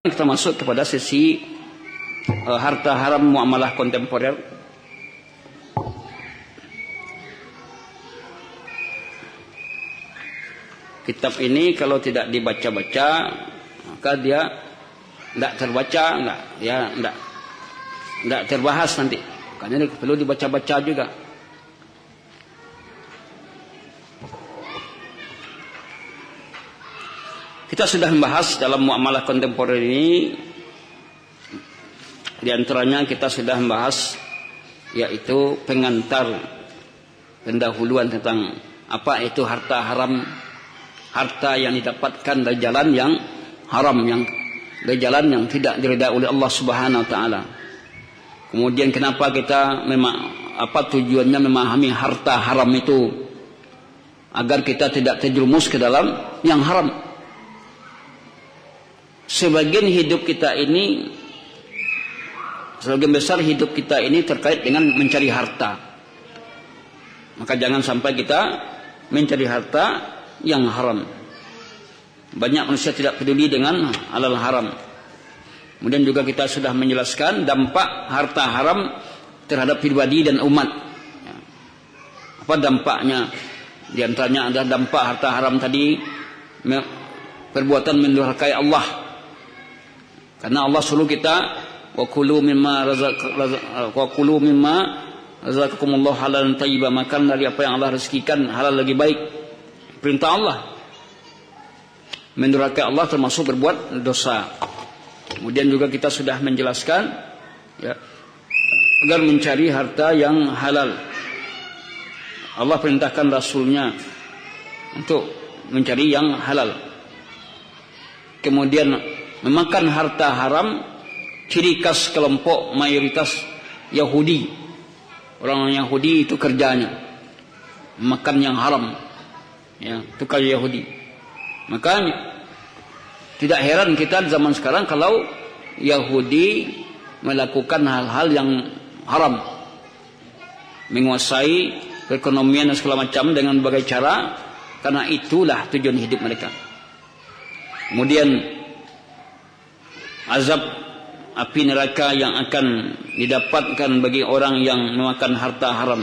kita masuk kepada sesi uh, harta haram muamalah kontemporer. Kitab ini kalau tidak dibaca-baca maka dia tidak terbaca, tidak ya tidak tidak terbahas nanti. Makanya perlu dibaca-baca juga. Kita sudah membahas dalam muamalah kontemporer ini. Di antaranya kita sudah membahas yaitu pengantar pendahuluan tentang apa itu harta haram harta yang didapatkan dari jalan yang haram yang dari jalan yang tidak diridai oleh Allah Subhanahu wa taala. Kemudian kenapa kita memang apa tujuannya memahami harta haram itu? Agar kita tidak terjerumus ke dalam yang haram sebagian hidup kita ini sebagian besar hidup kita ini terkait dengan mencari harta. Maka jangan sampai kita mencari harta yang haram. Banyak manusia tidak peduli dengan halal haram. Kemudian juga kita sudah menjelaskan dampak harta haram terhadap pribadi dan umat. Apa dampaknya? Di antaranya ada dampak harta haram tadi perbuatan mendurhakai Allah karena Allah suruh kita wa kulu mimma razaq wa kulu mimma razaqakumullah halalan tayyiba makan dari apa yang Allah rezekikan halal lagi baik. Perintah Allah. Mendurhakai Allah termasuk berbuat dosa. Kemudian juga kita sudah menjelaskan ya agar mencari harta yang halal. Allah perintahkan rasulnya untuk mencari yang halal. Kemudian memakan harta haram ciri khas kelompok mayoritas Yahudi. Orang Yahudi itu kerjanya makan yang haram ya itu kalau Yahudi. Makanya tidak heran kita zaman sekarang kalau Yahudi melakukan hal-hal yang haram. Menguasai perekonomian dan segala macam dengan berbagai cara karena itulah tujuan hidup mereka. Kemudian azab api neraka yang akan didapatkan bagi orang yang memakan harta haram.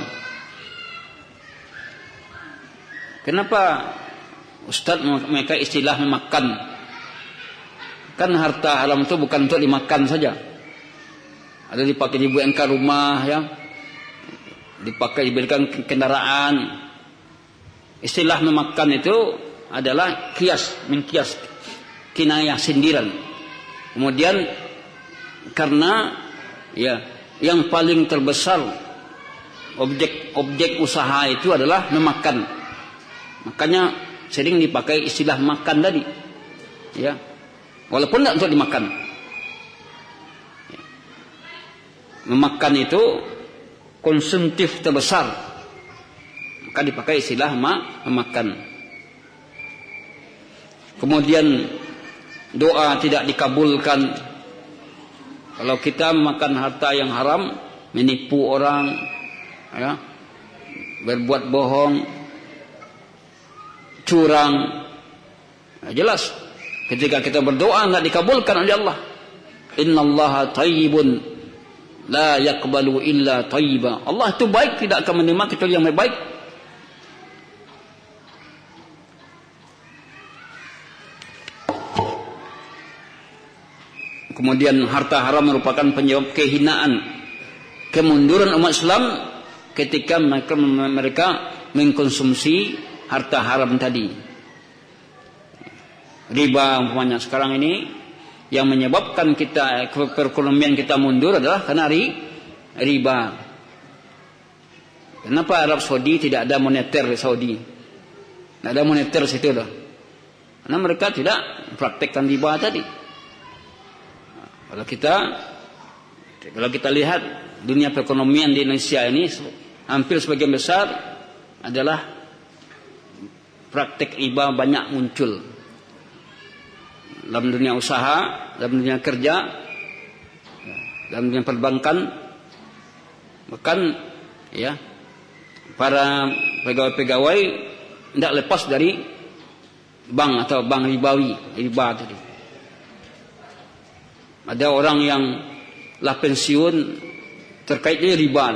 Kenapa Ustaz mereka istilah memakan? Kan harta haram itu bukan untuk dimakan saja. Ada dipakai di BNK rumah ya. Dipakai diberikan kendaraan. Istilah memakan itu adalah kias, mengkias kinayah sindiran. Kemudian karena ya yang paling terbesar objek-objek usaha itu adalah memakan. Makanya sering dipakai istilah makan tadi. Ya. Walaupun tidak untuk dimakan. Memakan itu konsumtif terbesar. Maka dipakai istilah memakan. Kemudian doa tidak dikabulkan. Kalau kita makan harta yang haram menipu orang ya berbuat bohong curang ya, jelas. Ketika kita berdoa enggak dikabulkan oleh Allah. Innallaha tayyibun la yaqbalu illa tayyiba. Allah itu baik tidak akan menerima kecuali yang baik kemudian harta haram merupakan penyebab kehinaan kemunduran umat Islam ketika mereka, mereka mengkonsumsi harta haram tadi. Riba umpamanya sekarang ini yang menyebabkan kita perekonomian kita mundur adalah karena riba. Kenapa Arab Saudi tidak ada moneter di Saudi? Tidak ada moneter situ dah. Karena mereka tidak praktekkan riba tadi kalau kita kalau kita lihat dunia perekonomian di Indonesia ini hampir sebagian besar adalah praktek riba banyak muncul dalam dunia usaha, dalam dunia kerja, dalam dunia perbankan, bahkan ya para pegawai-pegawai tidak lepas dari bank atau bank ribawi riba tadi. Ada orang yang lah pensiun terkait dengan riba.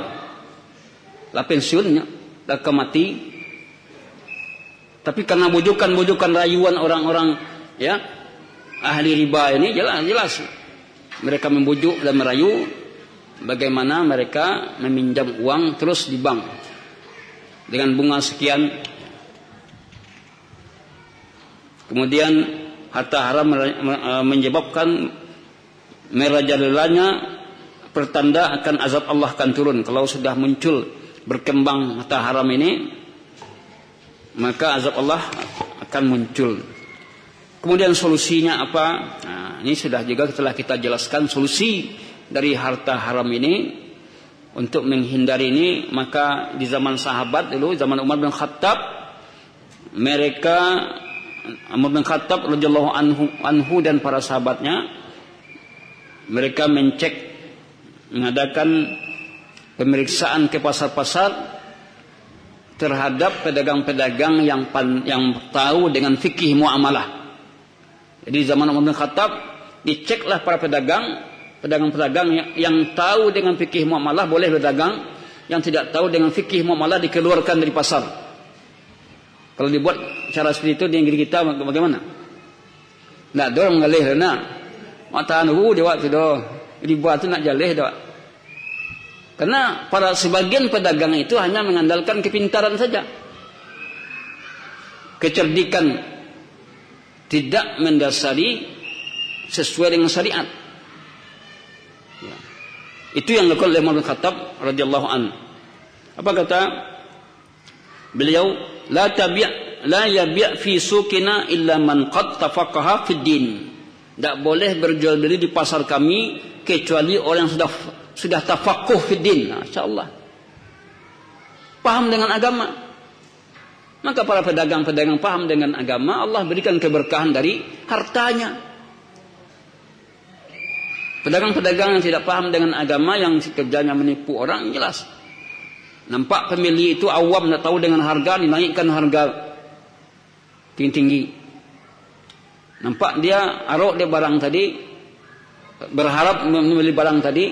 Lah pensiunnya, lah kemati. Tapi karena bujukan-bujukan rayuan orang-orang ya ahli riba ini jelas jelas mereka membujuk dan merayu bagaimana mereka meminjam uang terus di bank dengan bunga sekian kemudian harta haram eh, menyebabkan merajalelanya pertanda akan azab Allah akan turun. Kalau sudah muncul berkembang harta haram ini maka azab Allah akan muncul. Kemudian solusinya apa? Nah, ini sudah juga telah kita jelaskan solusi dari harta haram ini. Untuk menghindari ini maka di zaman sahabat dulu zaman Umar bin Khattab mereka Umar bin Khattab radhiyallahu anhu, anhu dan para sahabatnya mereka mencek mengadakan pemeriksaan ke pasar-pasar terhadap pedagang-pedagang yang pan, yang tahu dengan fikih muamalah. Jadi zaman Umar bin Khattab diceklah para pedagang pedagang-pedagang yang, yang tahu dengan fikih muamalah boleh berdagang yang tidak tahu dengan fikih muamalah dikeluarkan dari pasar. Kalau dibuat cara seperti itu di negeri kita bagaimana? Nak dorong ngalih nak mata anu dia waktu tu dibuat tu nak jalih dah karena para sebagian pedagang itu hanya mengandalkan kepintaran saja kecerdikan tidak mendasari sesuai dengan syariat itu yang dilakukan oleh bin Khattab radhiyallahu an. Apa kata beliau? La tabi' la yabi' fi suqina illa man qad tafaqaha fi din. Tak boleh berjual beli di pasar kami kecuali orang yang sudah sudah tafaqquh fi din. Masya-Allah. Paham dengan agama. Maka para pedagang-pedagang paham dengan agama, Allah berikan keberkahan dari hartanya. Pedagang-pedagang yang tidak paham dengan agama yang kerjanya menipu orang jelas. Nampak pemilik itu awam tak tahu dengan harga dinaikkan harga tinggi-tinggi. Nampak dia arok dia barang tadi berharap membeli barang tadi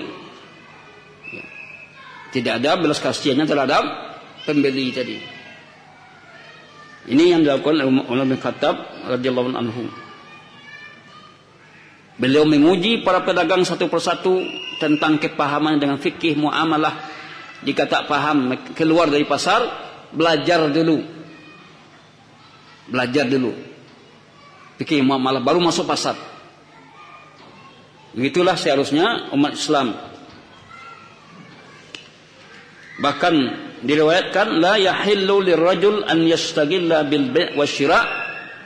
ya. tidak ada belas kasihannya terhadap pembeli tadi. Ini yang dilakukan oleh bin Khattab radhiyallahu anhu. Beliau menguji para pedagang satu persatu tentang kepahaman dengan fikih muamalah. Jika tak paham keluar dari pasar, belajar dulu. Belajar dulu. Fikih muamalah baru masuk pasar. Begitulah seharusnya umat Islam. Bahkan diriwayatkan la yahillu lirrajul an yastagilla bil bai' wasyira'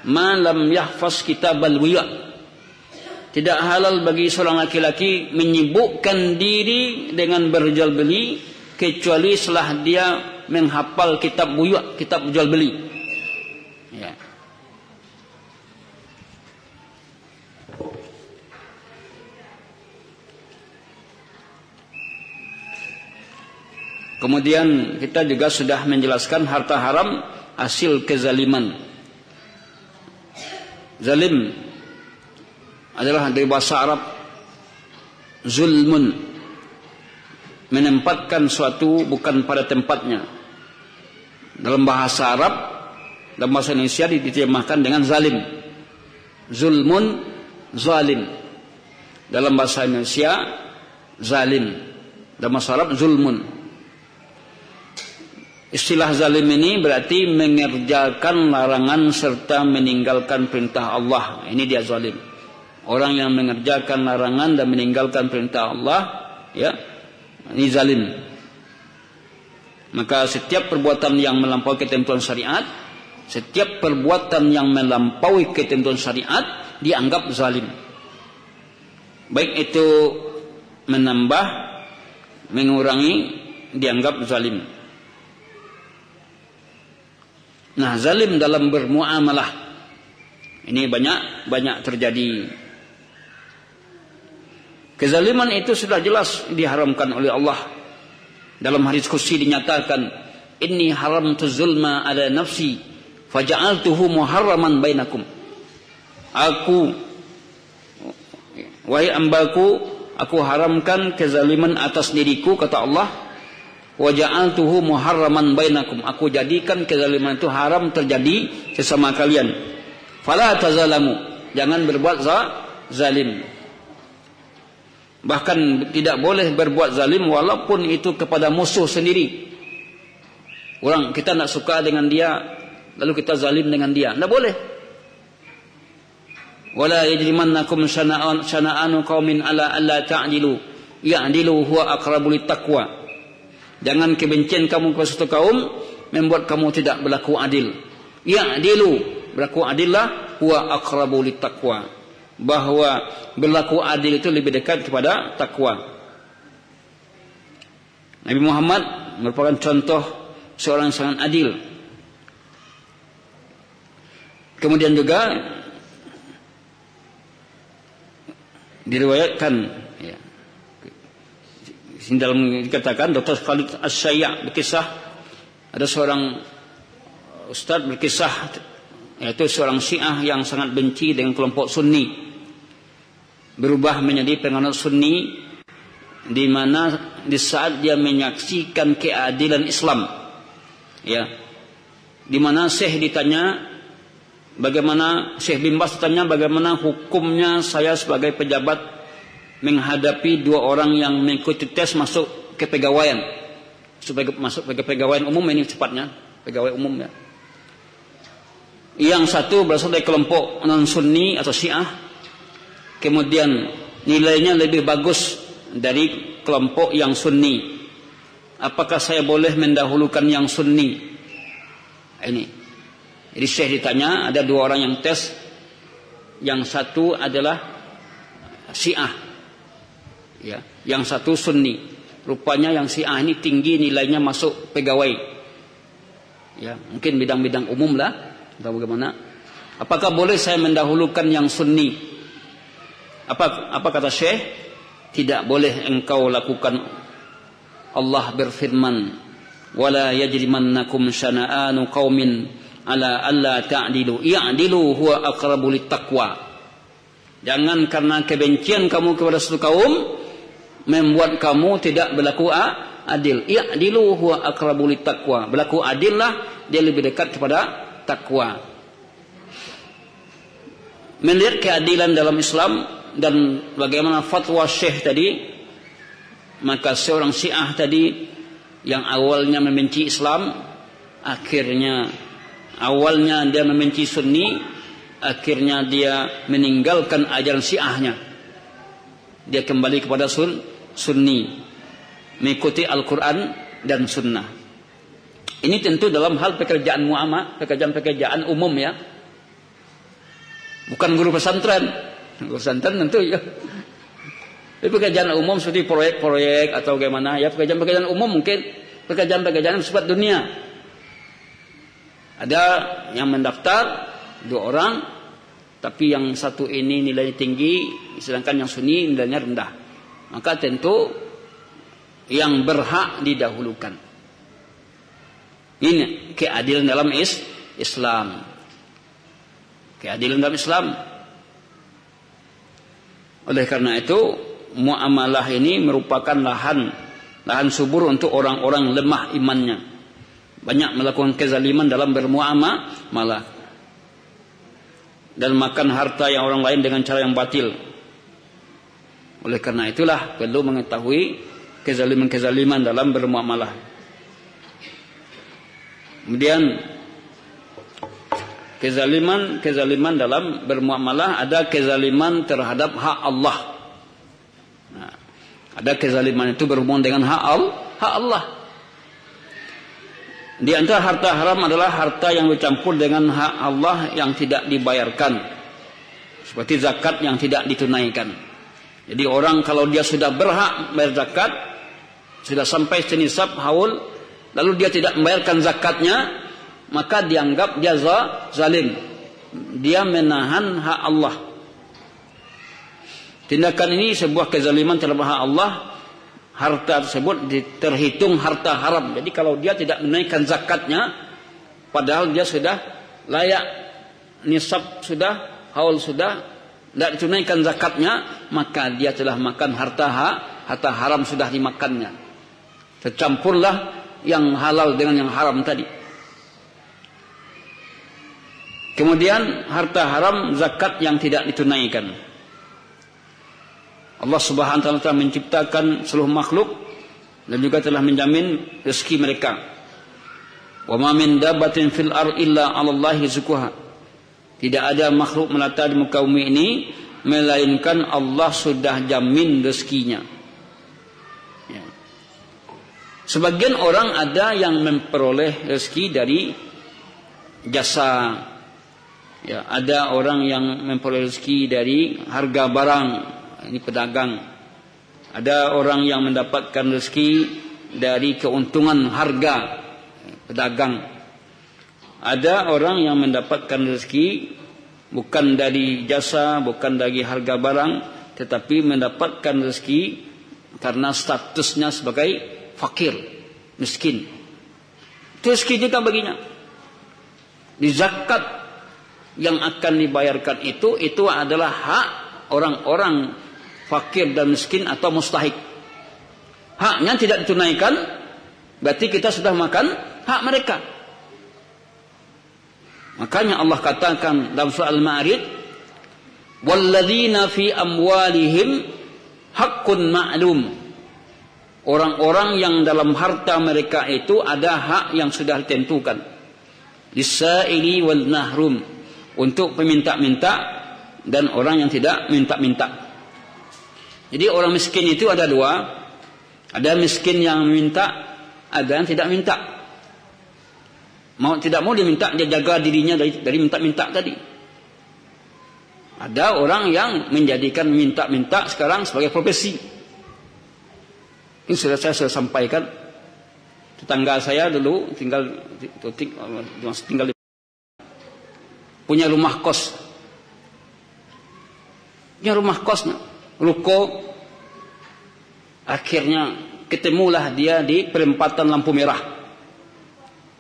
ma lam yahfaz kitabal wiya' tidak halal bagi seorang laki-laki menyibukkan diri dengan berjual beli kecuali setelah dia menghafal kitab buyuk, kitab jual beli. Ya. Kemudian kita juga sudah menjelaskan harta haram hasil kezaliman. Zalim adalah dari bahasa Arab zulmun. Menempatkan suatu bukan pada tempatnya. Dalam bahasa Arab dalam bahasa Indonesia diterjemahkan dengan zalim. Zulmun zalim. Dalam bahasa Indonesia zalim. Dalam bahasa Arab zulmun istilah zalim ini berarti mengerjakan larangan serta meninggalkan perintah Allah. Ini dia zalim. Orang yang mengerjakan larangan dan meninggalkan perintah Allah ya ini zalim. Maka setiap perbuatan yang melampaui ketentuan syariat setiap perbuatan yang melampaui ketentuan syariat dianggap zalim. Baik itu menambah mengurangi dianggap zalim nah zalim dalam bermuamalah ini banyak banyak terjadi Kezaliman itu sudah jelas diharamkan oleh Allah. Dalam hadis kursi dinyatakan, "Inni haramtu zulma ala nafsi, faja'altuhu muharraman bainakum." Aku wahai ambaku aku haramkan kezaliman atas diriku kata Allah wa ja'altuhu muharraman bainakum. Aku jadikan kezaliman itu haram terjadi sesama kalian. Fala tazalamu. Jangan berbuat zalim. Bahkan tidak boleh berbuat zalim walaupun itu kepada musuh sendiri. Orang kita nak suka dengan dia lalu kita zalim dengan dia. Tidak boleh. Wala yajrimannakum shana'an shana'anu qaumin ala alla ta'dilu ya'dilu huwa aqrabu littaqwa Jangan kebencian kamu kepada satu kaum membuat kamu tidak berlaku adil. Ya adilu berlaku adillah huwa aqrabu littaqwa. Bahawa berlaku adil itu lebih dekat kepada takwa. Nabi Muhammad merupakan contoh seorang yang sangat adil. Kemudian juga diriwayatkan Sini dalam dikatakan Dr. Khalid As-Sayyak berkisah ada seorang uh, ustaz berkisah yaitu seorang Syiah yang sangat benci dengan kelompok Sunni berubah menjadi penganut Sunni di mana di saat dia menyaksikan keadilan Islam ya di mana Syekh ditanya bagaimana Syekh bin Bas ditanya bagaimana hukumnya saya sebagai pejabat menghadapi dua orang yang mengikuti tes masuk ke pegawaian. Supaya masuk ke pegawaian umum ini cepatnya pegawai umum ya. Yang satu berasal dari kelompok non sunni atau syiah. Kemudian nilainya lebih bagus dari kelompok yang sunni. Apakah saya boleh mendahulukan yang sunni? Ini. Jadi syekh ditanya ada dua orang yang tes. Yang satu adalah syiah ya. Yang satu sunni. Rupanya yang si ah ini tinggi nilainya masuk pegawai. Ya mungkin bidang-bidang umum lah. Atau bagaimana. Apakah boleh saya mendahulukan yang sunni? Apa apa kata syekh? Tidak boleh engkau lakukan. Allah berfirman wala yajrimannakum syana'anu qaumin ala alla ta'dilu. Ya'dilu huwa aqrabu littaqwa. Jangan karena kebencian kamu kepada satu kaum membuat kamu tidak berlaku adil. I'dilu huwa aqrabu littaqwa. Berlaku adillah dia lebih dekat kepada takwa. Melihat keadilan dalam Islam dan bagaimana fatwa Syekh tadi maka seorang Syiah tadi yang awalnya membenci Islam akhirnya awalnya dia membenci Sunni akhirnya dia meninggalkan ajaran Syiahnya dia kembali kepada Sun sunni. Mengikuti Al-Quran dan sunnah. Ini tentu dalam hal pekerjaan mu'amah pekerjaan-pekerjaan umum ya. Bukan guru pesantren. Guru pesantren tentu ya. Tapi pekerjaan umum seperti proyek-proyek atau bagaimana ya pekerjaan-pekerjaan umum mungkin. Pekerjaan-pekerjaan sifat dunia. Ada yang mendaftar dua orang tapi yang satu ini nilainya tinggi sedangkan yang sunni nilainya rendah maka tentu yang berhak didahulukan. Ini keadilan dalam is Islam. Keadilan dalam Islam. Oleh karena itu, muamalah ini merupakan lahan lahan subur untuk orang-orang lemah imannya. Banyak melakukan kezaliman dalam bermuamalah dan makan harta yang orang lain dengan cara yang batil. Oleh karena itulah perlu mengetahui kezaliman-kezaliman dalam bermuamalah. Kemudian kezaliman-kezaliman dalam bermuamalah ada kezaliman terhadap hak Allah. Nah, ada kezaliman itu berhubungan dengan hak Allah, hak Allah. Di antara harta haram adalah harta yang bercampur dengan hak Allah yang tidak dibayarkan. Seperti zakat yang tidak ditunaikan. Jadi orang kalau dia sudah berhak bayar zakat, sudah sampai senisab haul, lalu dia tidak membayarkan zakatnya, maka dianggap dia zalim. Dia menahan hak Allah. Tindakan ini sebuah kezaliman terhadap hak Allah. Harta tersebut terhitung harta haram. Jadi kalau dia tidak menaikkan zakatnya, padahal dia sudah layak nisab sudah, haul sudah, tidak ditunaikan zakatnya, maka dia telah makan harta ha, harta haram sudah dimakannya. Tercampurlah yang halal dengan yang haram tadi. Kemudian harta haram zakat yang tidak ditunaikan. Allah Subhanahu wa taala menciptakan seluruh makhluk dan juga telah menjamin rezeki mereka. Wa ma min dabbatin fil ar illa 'ala Allahi rizquha. Tidak ada makhluk melata di muka bumi ini melainkan Allah sudah jamin rezekinya. Ya. Sebagian orang ada yang memperoleh rezeki dari jasa. Ya, ada orang yang memperoleh rezeki dari harga barang. Ini pedagang. Ada orang yang mendapatkan rezeki dari keuntungan harga pedagang ada orang yang mendapatkan rezeki bukan dari jasa, bukan dari harga barang, tetapi mendapatkan rezeki karena statusnya sebagai fakir, miskin. Rezeki juga baginya. Di zakat yang akan dibayarkan itu, itu adalah hak orang-orang fakir dan miskin atau mustahik. Haknya tidak ditunaikan, berarti kita sudah makan hak mereka. Makanya Allah katakan dalam surah Al-Ma'arij walladzina fi amwalihim haqqun ma'lum. Orang-orang yang dalam harta mereka itu ada hak yang sudah ditentukan. Lisaili wal nahrum untuk peminta-minta dan orang yang tidak minta-minta. Jadi orang miskin itu ada dua. Ada miskin yang minta ada yang tidak minta Mau tidak mau dia minta dia jaga dirinya dari dari minta-minta tadi. Ada orang yang menjadikan minta-minta sekarang sebagai profesi. Ini sudah saya sudah sampaikan. Tetangga saya dulu tinggal tinggal di punya rumah kos. Punya rumah kos, ruko. Akhirnya ketemulah dia di perempatan lampu merah.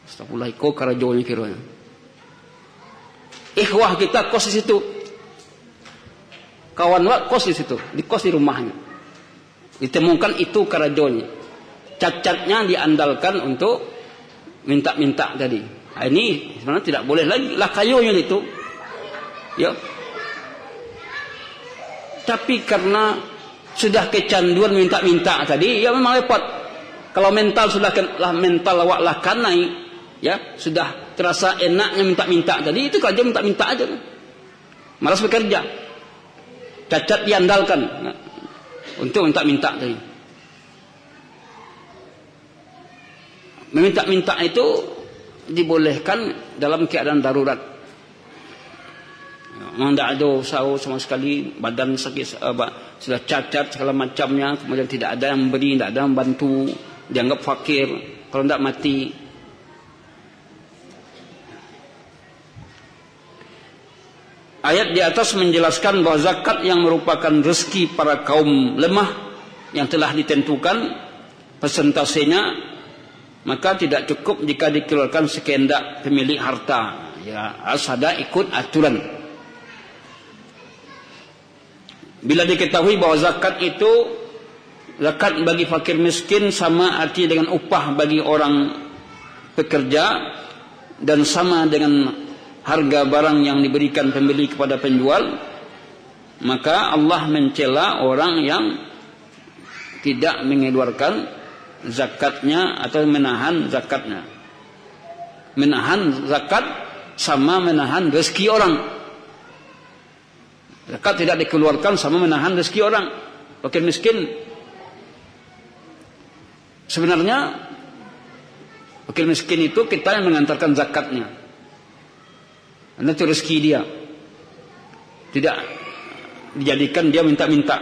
Astagfirullah kau karajonya kiranya. Ikhwah kita kos di situ. Kawan wak kos di situ, di kos di rumahnya. Ditemukan itu karajonya. Cacatnya diandalkan untuk minta-minta tadi. Nah, ini sebenarnya tidak boleh lagi lah kayunya itu. Ya. Tapi karena sudah kecanduan minta-minta tadi, ya memang repot. Kalau mental sudah lah mental awak lah kan naik, ya sudah terasa enaknya minta-minta tadi itu kerja minta-minta aja. Malas bekerja. Cacat diandalkan. Nah, untuk minta-minta tadi. Meminta-minta itu dibolehkan dalam keadaan darurat. Memang tidak ada usaha sama sekali. Badan sakit apa, sudah cacat segala macamnya. Kemudian tidak ada yang memberi tidak ada yang membantu dianggap fakir. Kalau tidak mati Ayat di atas menjelaskan bahawa zakat yang merupakan rezeki para kaum lemah yang telah ditentukan persentasenya maka tidak cukup jika dikeluarkan sekendak pemilik harta. Ya asada ikut aturan. Bila diketahui bahawa zakat itu zakat bagi fakir miskin sama arti dengan upah bagi orang pekerja dan sama dengan harga barang yang diberikan pembeli kepada penjual maka Allah mencela orang yang tidak mengeluarkan zakatnya atau menahan zakatnya. Menahan zakat sama menahan rezeki orang. Zakat tidak dikeluarkan sama menahan rezeki orang. Fakir miskin. Sebenarnya fakir miskin itu kita yang mengantarkan zakatnya Itu rezeki dia. Tidak dijadikan dia minta-minta.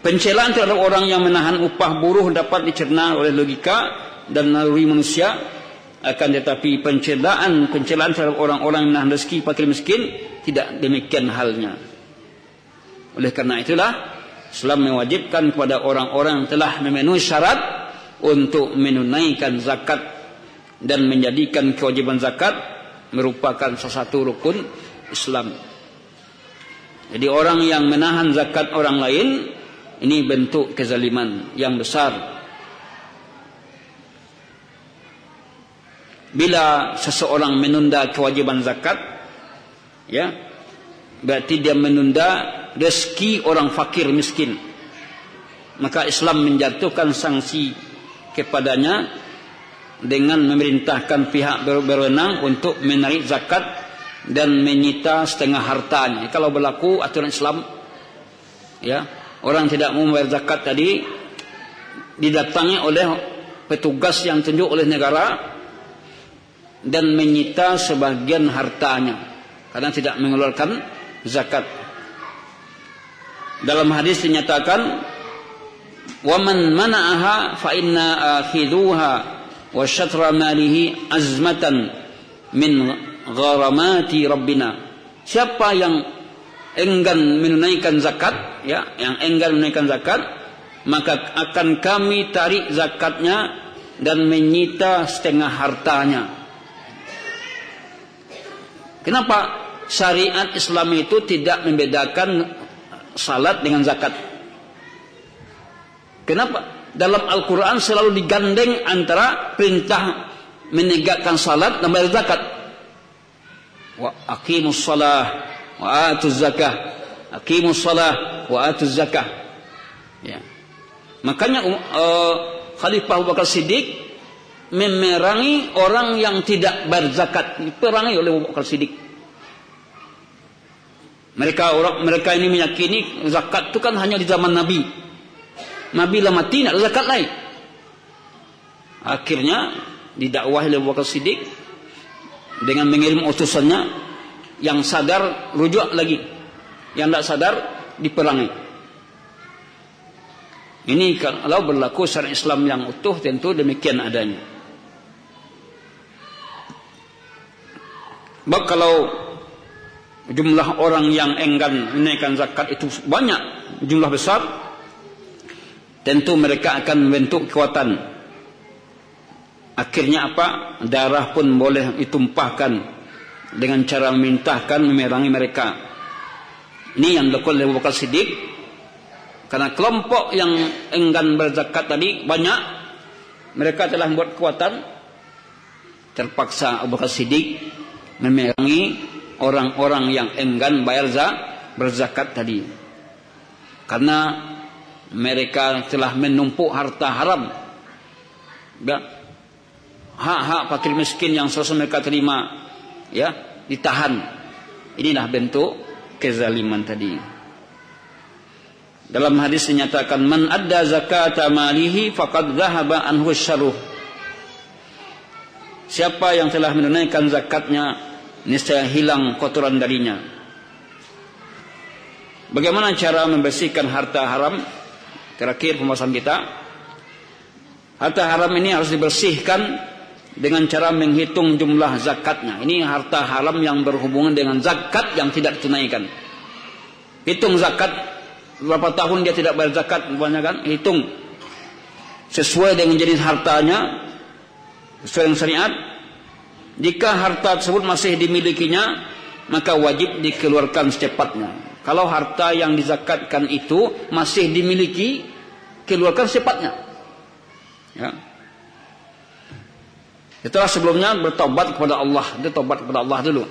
Pencelaan terhadap orang yang menahan upah buruh dapat dicerna oleh logika dan naluri manusia. Akan tetapi pencelaan pencelaan terhadap orang-orang yang menahan rezeki fakir miskin tidak demikian halnya. Oleh karena itulah Islam mewajibkan kepada orang-orang telah memenuhi syarat untuk menunaikan zakat dan menjadikan kewajiban zakat merupakan salah satu rukun Islam. Jadi orang yang menahan zakat orang lain ini bentuk kezaliman yang besar. Bila seseorang menunda kewajiban zakat, ya, berarti dia menunda rezeki orang fakir miskin. Maka Islam menjatuhkan sanksi kepadanya dengan memerintahkan pihak berwenang untuk menarik zakat dan menyita setengah hartanya. Kalau berlaku aturan Islam, ya orang tidak mau membayar zakat tadi didatangi oleh petugas yang tunjuk oleh negara dan menyita sebagian hartanya karena tidak mengeluarkan zakat. Dalam hadis dinyatakan, "Waman mana'aha fa inna akhiduha syatra malihi azmatan min gharamati rabbina. Siapa yang enggan menunaikan zakat ya yang enggan menunaikan zakat maka akan kami tarik zakatnya dan menyita setengah hartanya. Kenapa syariat Islam itu tidak membedakan salat dengan zakat? Kenapa dalam Al-Quran selalu digandeng antara perintah menegakkan salat dan bayar zakat. Wa aqimus salah wa atuz zakah. Aqimus salah wa atuz zakah. Ya. Makanya uh, Khalifah Abu Bakar Siddiq memerangi orang yang tidak berzakat. Diperangi oleh Abu Bakar Siddiq. Mereka orang mereka ini meyakini zakat itu kan hanya di zaman Nabi. Nabi lah mati nak zakat lain. Akhirnya didakwahi oleh Bakar Siddiq dengan mengirim utusannya yang sadar rujuk lagi. Yang tak sadar diperangi. Ini kalau berlaku syariat Islam yang utuh tentu demikian adanya. Sebab kalau jumlah orang yang enggan menaikkan zakat itu banyak, jumlah besar, tentu mereka akan membentuk kekuatan. Akhirnya apa? Darah pun boleh ditumpahkan dengan cara memintahkan memerangi mereka. Ini yang dilakukan oleh Abu Bakar Siddiq. Karena kelompok yang enggan berzakat tadi banyak mereka telah membuat kekuatan. Terpaksa Abu Bakar Siddiq memerangi orang-orang yang enggan bayar berzakat tadi. Karena mereka telah menumpuk harta haram. Ya. Hak-hak fakir miskin yang selesai mereka terima ya ditahan. Inilah bentuk kezaliman tadi. Dalam hadis dinyatakan man adda zakata malihi faqad dhahaba anhu syarruh siapa yang telah menunaikan zakatnya niscaya hilang kotoran darinya. Bagaimana cara membersihkan harta haram terakhir pembahasan kita harta haram ini harus dibersihkan dengan cara menghitung jumlah zakatnya. Ini harta haram yang berhubungan dengan zakat yang tidak ditunaikan. Hitung zakat berapa tahun dia tidak bayar zakat kan? hitung. Sesuai dengan jenis hartanya sesuai dengan syariat jika harta tersebut masih dimilikinya maka wajib dikeluarkan secepatnya. Kalau harta yang dizakatkan itu masih dimiliki, keluarkan secepatnya. Ya. Setelah sebelumnya bertobat kepada Allah, dia tobat kepada Allah dulu.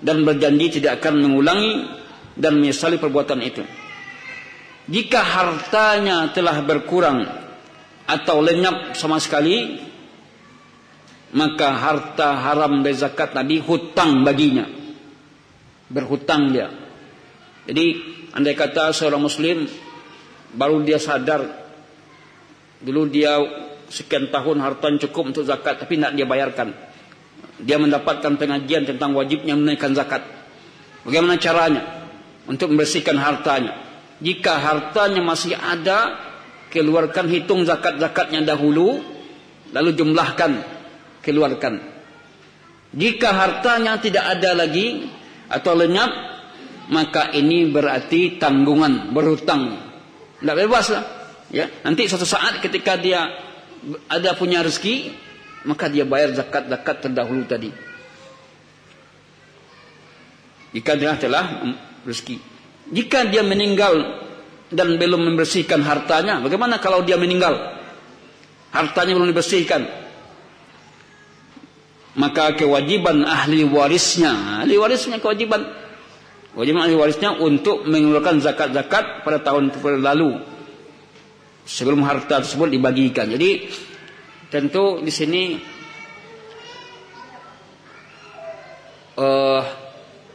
Dan berjanji tidak akan mengulangi dan menyesali perbuatan itu. Jika hartanya telah berkurang atau lenyap sama sekali, maka harta haram dari zakat tadi hutang baginya. Berhutang dia. Jadi andai kata seorang muslim baru dia sadar dulu dia sekian tahun harta cukup untuk zakat tapi tidak dia bayarkan. Dia mendapatkan pengajian tentang wajibnya menunaikan zakat. Bagaimana caranya untuk membersihkan hartanya? Jika hartanya masih ada, keluarkan hitung zakat-zakatnya dahulu lalu jumlahkan keluarkan. Jika hartanya tidak ada lagi atau lenyap maka ini berarti tanggungan berhutang tidak bebas lah. Ya? Nanti suatu saat ketika dia ada punya rezeki maka dia bayar zakat zakat terdahulu tadi. Jika dia telah rezeki. Jika dia meninggal dan belum membersihkan hartanya, bagaimana kalau dia meninggal? Hartanya belum dibersihkan. Maka kewajiban ahli warisnya, ahli warisnya kewajiban Kewajiban ahli warisnya untuk mengeluarkan zakat-zakat pada tahun lalu sebelum harta tersebut dibagikan. Jadi tentu di sini uh,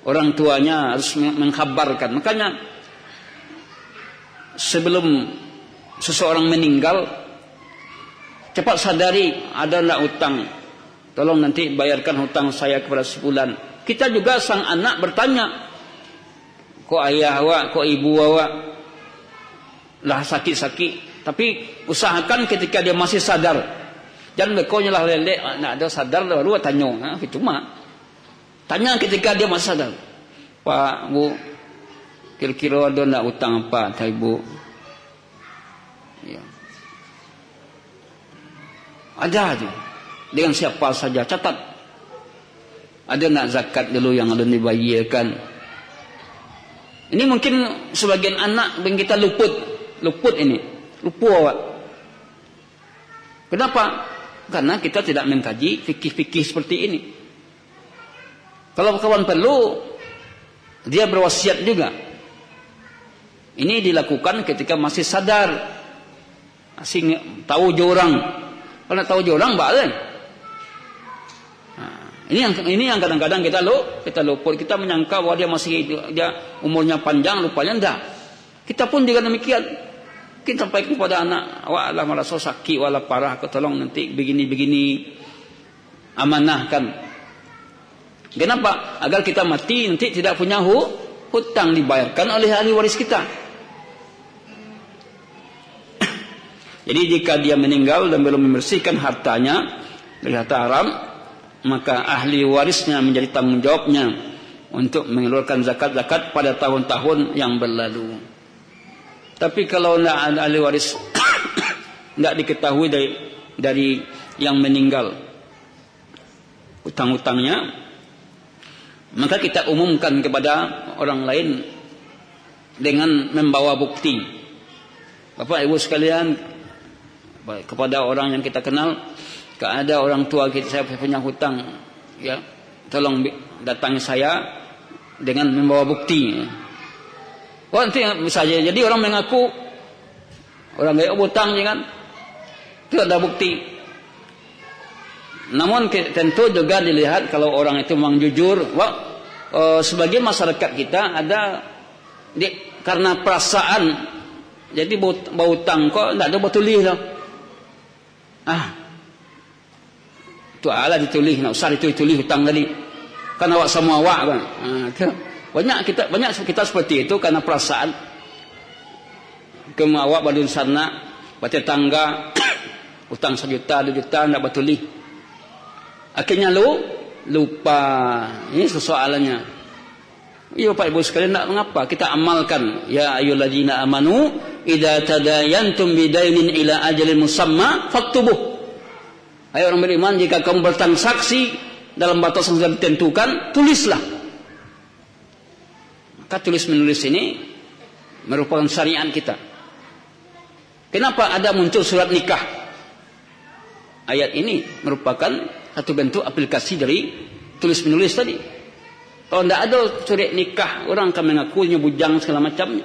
orang tuanya harus mengkhabarkan. Makanya sebelum seseorang meninggal cepat sadari ada nak hutang. Tolong nanti bayarkan hutang saya kepada sebulan. Kita juga sang anak bertanya, kok ayah awak, kok ibu awak lah sakit-sakit. Tapi usahakan ketika dia masih sadar. Jangan bekonya lah lelek, ah, nak ada sadar baru tanya. Ha, itu mah. Tanya ketika dia masih sadar. Pak, Bu, kira-kira ada nak utang apa, tak ibu? Ya. Ada tu. Dengan siapa saja, catat. Ada nak zakat dulu yang ada dibayarkan. Ini mungkin sebagian anak yang kita luput, luput ini, lupa awak. Kenapa? Karena kita tidak mengkaji fikih-fikih seperti ini. Kalau kawan perlu, dia berwasiat juga. Ini dilakukan ketika masih sadar, masih tahu jorang. Kalau tahu jorang, balik. Ini yang ini yang kadang-kadang kita lo kita luput kita menyangka bahwa dia masih dia umurnya panjang lupanya enggak. Kita pun juga demikian. Kita sampaikan kepada anak, awak lah merasa sakit wala parah, aku tolong nanti begini-begini amanahkan. Kenapa? Agar kita mati nanti tidak punya hu, hutang dibayarkan oleh ahli waris kita. Jadi jika dia meninggal dan belum membersihkan hartanya dari harta haram, maka ahli warisnya menjadi tanggung jawabnya untuk mengeluarkan zakat-zakat pada tahun-tahun yang berlalu. Tapi kalau tidak ahli waris tidak diketahui dari dari yang meninggal utang-utangnya, maka kita umumkan kepada orang lain dengan membawa bukti. Bapak Ibu sekalian, kepada orang yang kita kenal, kalau ada orang tua kita saya punya hutang, ya, tolong datangi saya dengan membawa bukti. Oh nanti misalnya jadi orang mengaku orang gaya hutang, ya kan? Itu ada bukti. Namun tentu juga dilihat kalau orang itu memang jujur, wah, eh, sebagai masyarakat kita ada di, karena perasaan jadi bau, bau hutang kok tidak ada bau tulis lah. Ah, tu ala ditulis nak usah ditulis tulis hutang tadi kan awak semua awak kan? Ha, banyak kita banyak kita seperti itu karena perasaan. Kemu awak badun sana baca tangga hutang sejuta dua juta nak batuli akhirnya lu lupa. Ini soalannya Ya Bapak Ibu sekalian nak mengapa? Kita amalkan. Ya ayyuhallazina amanu idza tadayantum bidainin ila ajalin musamma faktubuh Hai orang beriman, jika kamu bertransaksi dalam batas yang sudah ditentukan, tulislah. Maka tulis menulis ini merupakan syariat kita. Kenapa ada muncul surat nikah? Ayat ini merupakan satu bentuk aplikasi dari tulis menulis tadi. Kalau tidak ada surat nikah, orang akan mengakunya bujang segala macamnya.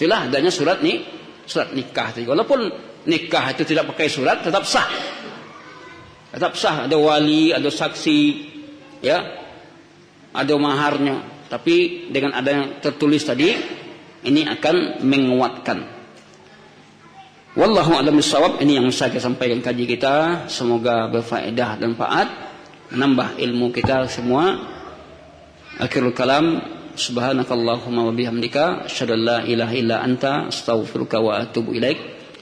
Itulah adanya surat ni, surat nikah tadi. Walaupun nikah itu tidak pakai surat tetap sah. Tetap sah. Ada wali ada saksi ya. Ada maharnya. Tapi dengan ada yang tertulis tadi ini akan menguatkan. Wallahu a'lam bissawab. Ini yang saya sampaikan kaji kita. Semoga berfaedah dan manfaat menambah ilmu kita semua. Akhirul kalam. Subhanakallahumma wa bihamdika. La ilaha illa anta. Astaghfiruka wa atubu ilaika